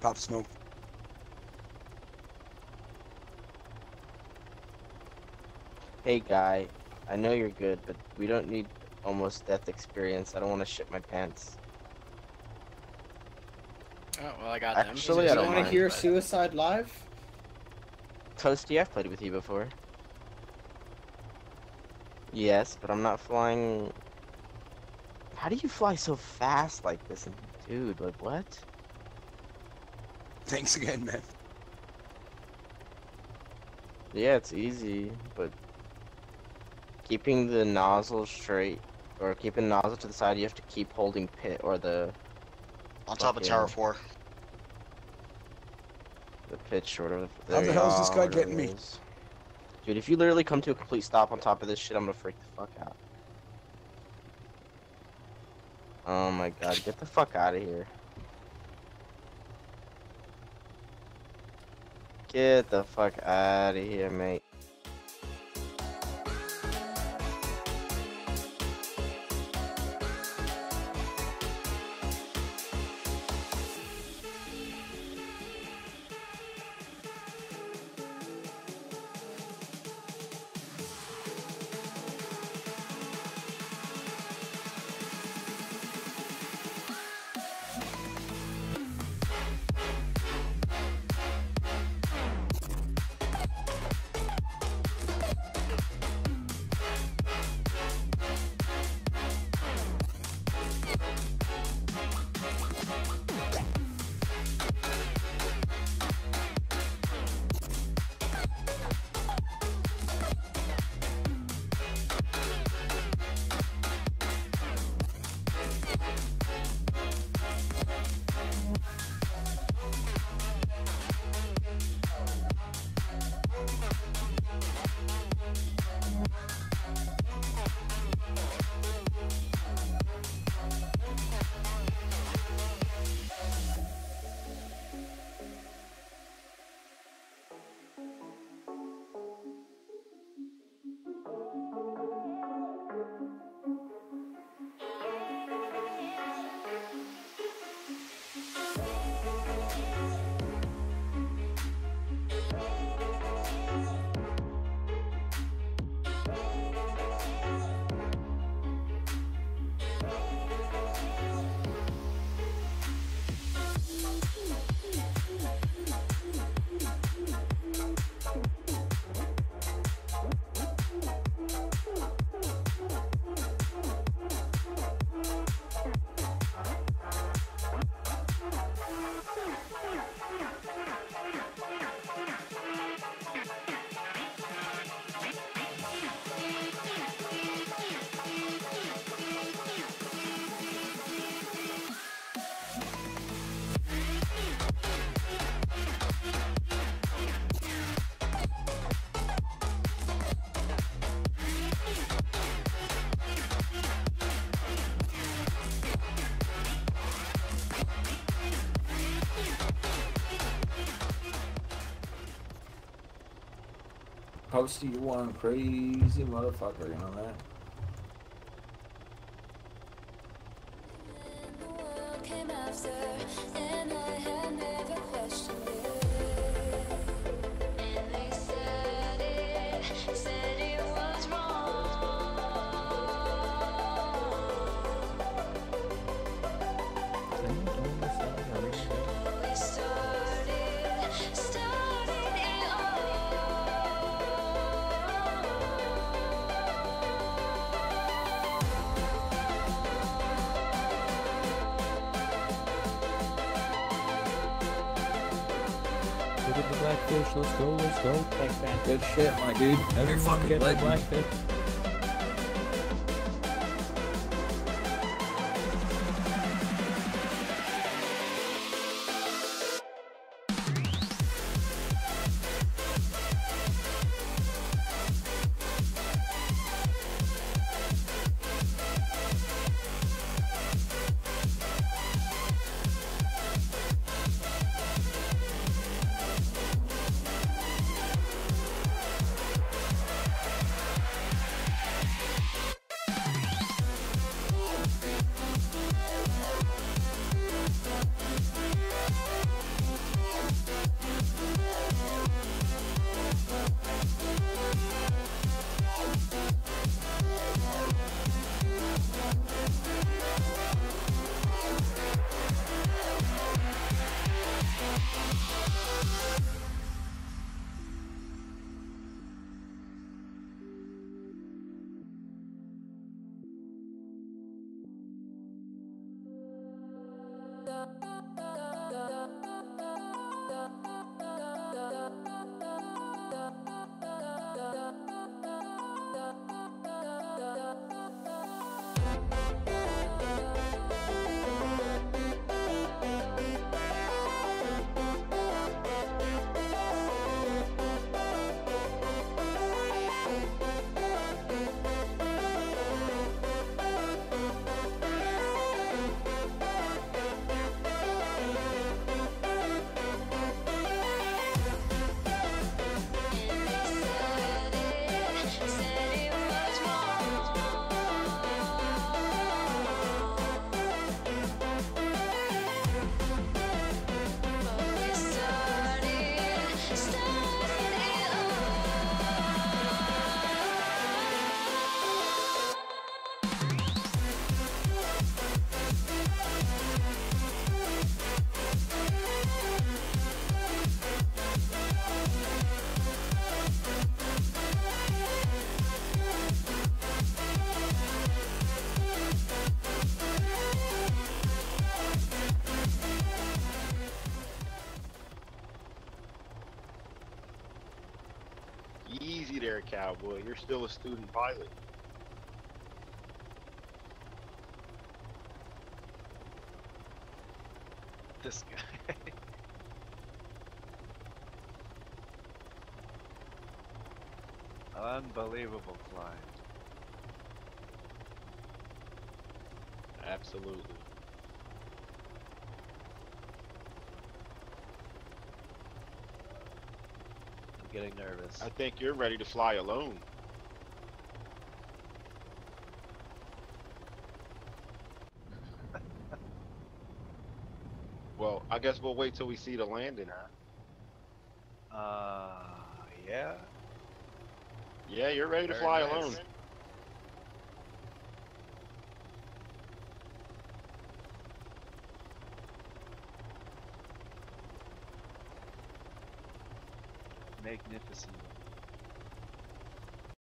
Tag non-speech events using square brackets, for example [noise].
Pop smoke. Hey guy, I know you're good, but we don't need almost death experience. I don't want to shit my pants. Oh well, I got them. Actually, them. I you don't want to hear but- Suicide Live? Toasty, I've played with you before. Yes, but I'm not flying. How do you fly so fast like this? Dude, like what? Thanks again, man. Yeah, it's easy, but keeping the nozzle straight or keeping the nozzle to the side, you have to keep holding pit or the On top of Tower 4. the pitch or whatever. How the hell is this guy getting me? is. Dude, if you literally come to a complete stop on top of this shit, I'm gonna freak the fuck out. Oh my god, get the fuck out of here. Get the fuck out of here, mate. Toasty, you one crazy motherfucker, you know that? The world came after, and I had never the blackfish. Let's go. Let's go. Thanks, man. Good shit, my dude. Everyone fucking get legend. Cowboy. You're still a student pilot. This guy. [laughs] Unbelievable climb. Absolutely. Getting nervous. I think you're ready to fly alone. [laughs] well, I guess we'll wait till we see the landing, huh? Uh, yeah. Yeah, you're ready to fly nice. alone. Magnificent.